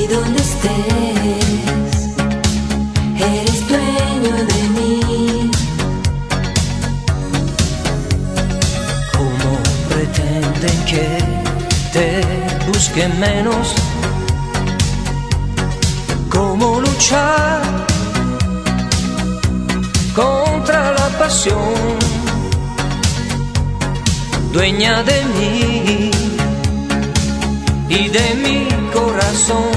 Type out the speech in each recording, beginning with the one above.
ahí donde estés, eres dueño de mí. ¿Cómo pretenden que te busque menos? ¿Cómo luchar contra la pasión? Dueña de mí y de mi corazón.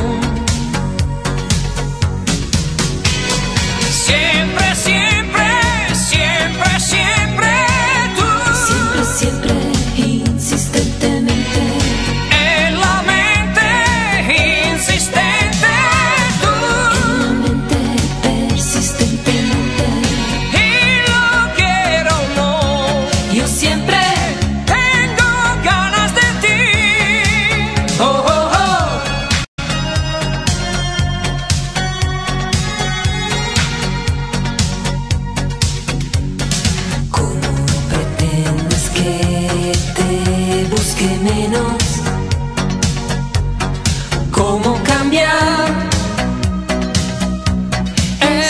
¿Cómo cambiar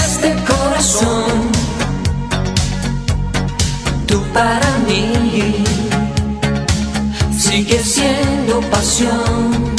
este corazón? Tú para mí sigue siendo pasión.